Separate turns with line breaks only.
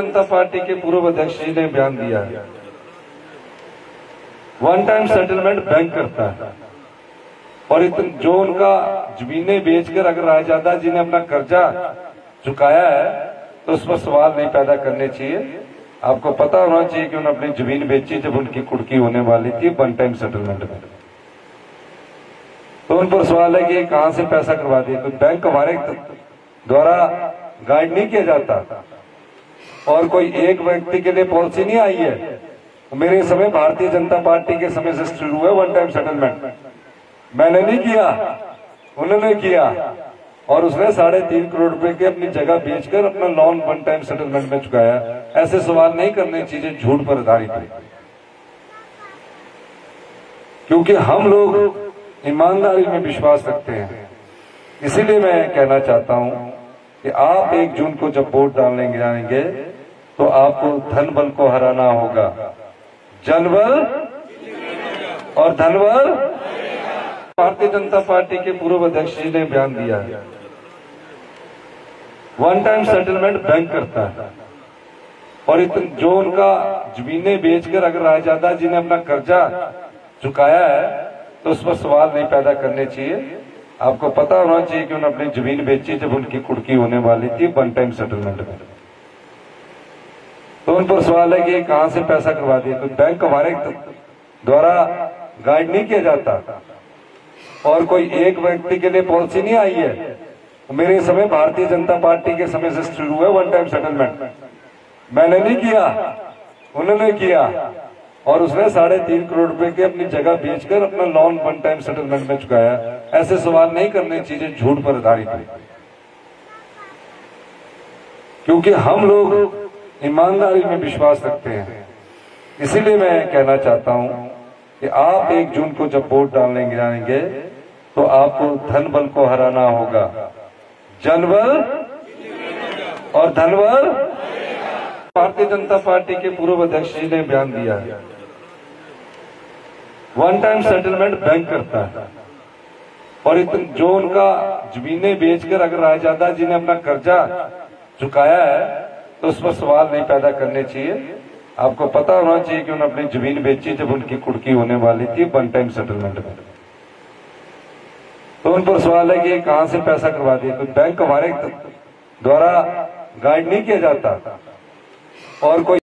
जनता party के पूर्व अध्यक्ष जी ने बयान दिया वन टाइम सेटलमेंट बैंक करता है। और इतन जो उनका जमीनें बेचकर अगर रायजादा जी ने अपना कर्जा चुकाया है तो उस पर सवाल नहीं पैदा करने चाहिए। आपको पता होना चाहिए कि उन्होंने अपनी ज़मीन बेची जब उनकी कुड़की होने वाली थी वन टाइम सेटलमेंट में। तो उन पर सवाल है कि कहाँ से पैसा करवा दिया कोई बैंक हमारे द्वारा गाइड नहीं किया जाता। और कोई एक व्यक्ति के लिए पॉलिसी नहीं आई है। मेरे समय भारतीय जनता पार्टी के समय से शुरू हुआ वन टाइम सेटलमेंट मैंने नहीं किया। उन्होंने किया। और उसने साढ़े तीन करोड़ रुपए की अपनी जगह बेचकर अपना लोन वन टाइम सेटलमेंट में चुकाया। ऐसे सवाल नहीं करने चाहिए, झूठ पर आधारित है। क्योंकि हम लोग ईमानदारी में विश्वास रखते हैं। इसीलिए मैं कहना चाहता हूँ कि आप एक जून को जब वोट डालने जाएँगे तो आपको धन बल को हराना होगा। जनबल और धनबल। भारतीय जनता पार्टी के पूर्व अध्यक्ष जी ने बयान दिया है। वन टाइम सेटलमेंट बैंक करता है। और इतन जो उनका जमीने बेचकर अगर रायजादा जी ने अपना कर्जा चुकाया है तो उस पर सवाल नहीं पैदा करने चाहिए। आपको पता होना चाहिए कि उन्होंने अपनी ज़मीन बेची जब उनकी कुड़की होने वाली थी वन टाइम सेटलमेंट में। तो उन पर सवाल है कि कहाँ से पैसा करवा दिया कोई बैंक हमारे द्वारा गाइड नहीं किया जाता। और कोई एक व्यक्ति के लिए पॉलिसी नहीं आई है। मेरे समय भारतीय जनता पार्टी के समय से शुरू हुआ वन टाइम सेटलमेंट मैंने नहीं किया। उन्होंने किया। और उसने साढ़े तीन करोड़ रुपए की अपनी जगह बेचकर अपना लोन वन टाइम सेटलमेंट में चुकाया। ऐसे सवाल नहीं करने चाहिए झूठ पर आधारित है। क्योंकि हम लोग ईमानदारी में विश्वास रखते हैं। इसीलिए मैं कहना चाहता हूँ कि आप एक जून को जब वोट डालने जाएँगे तो आपको धन बल को हराना होगा। जनबल और धनबल? भारतीय जनता पार्टी के पूर्व अध्यक्ष जी ने बयान दिया है। वन टाइम सेटलमेंट बैंक करता है। और इतन, जो उनका जमीने बेचकर अगर रायजादा जी ने अपना कर्जा चुकाया है तो उस पर सवाल नहीं पैदा करने चाहिए। आपको पता होना चाहिए कि उन्होंने अपनी ज़मीन बेची जब उनकी कुड़की होने वाली थी वन टाइम सेटलमेंट में। तो उन पर सवाल है कि कहाँ से पैसा करवा दिया कोई बैंक हमारे द्वारा गाइड नहीं किया जाता। और कोई